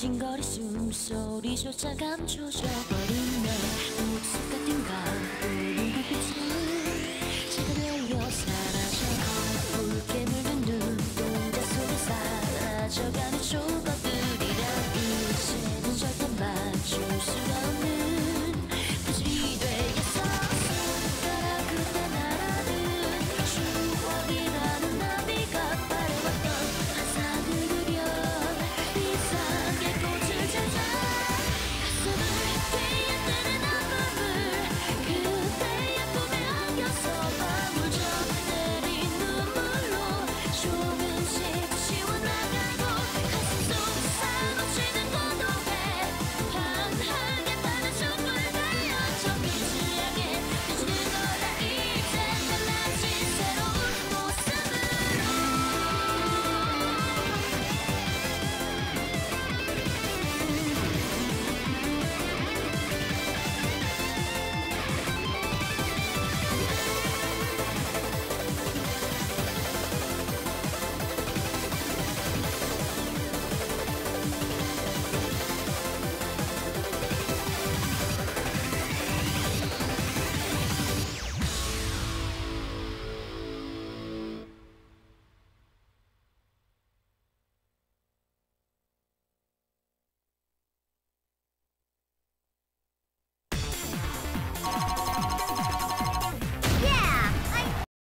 징거리 숨소리조차 감춰져 버린 내 목숨 같은 걸.